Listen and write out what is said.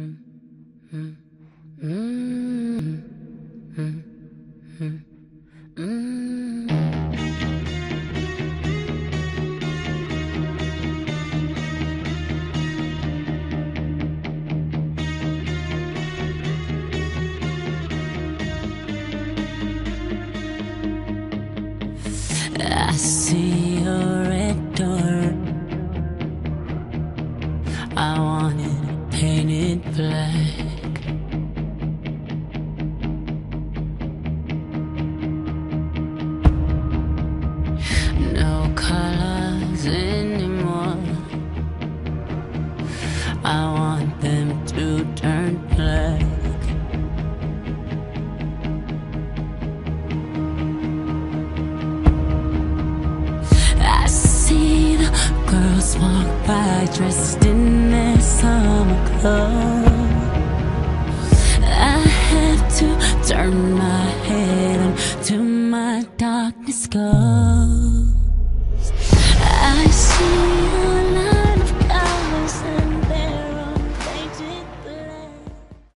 I see a red door. I want it painted black. No colors anymore. I want them to turn black. I see the girls walk by dressed in their summer turn my head until my darkness goes.